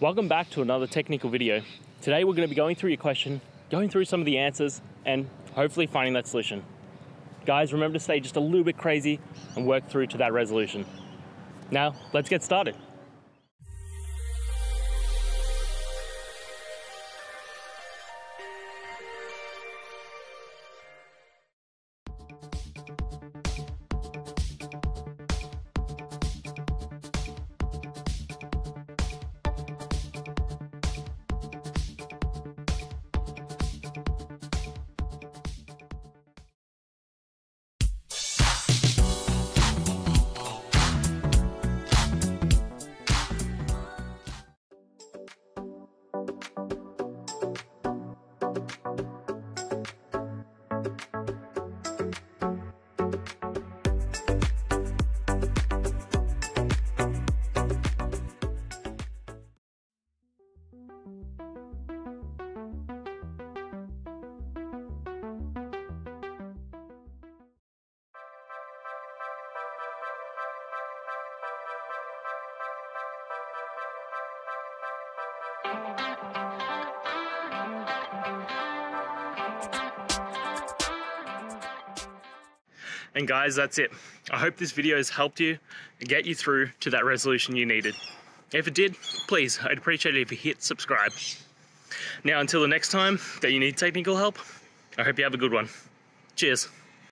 Welcome back to another technical video. Today we're going to be going through your question, going through some of the answers, and hopefully finding that solution. Guys, remember to stay just a little bit crazy and work through to that resolution. Now, let's get started. And guys, that's it. I hope this video has helped you get you through to that resolution you needed. If it did, please, I'd appreciate it if you hit subscribe. Now, until the next time that you need technical help, I hope you have a good one. Cheers.